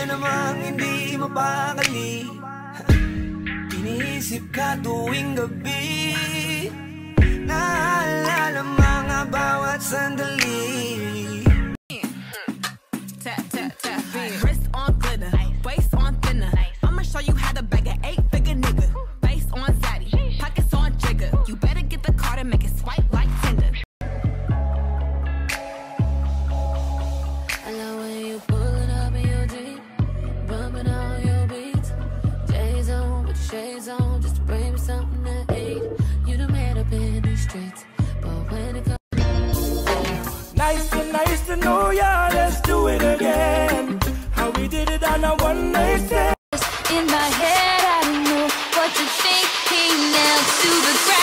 na namang hindi mapakali Iniisip ka tuwing gabi Naalala mga bawat sandali Tap, tap, tap. Wrist on glitter, waist on thinner. I'ma show you how to bag an eight figure nigga. On zaddy, pockets on. You better get the card and make it swipe like nice, so nice to know ya. Let's do it again. How we did it on a one night stand. In my head, I don't know what you're thinking now. To the ground.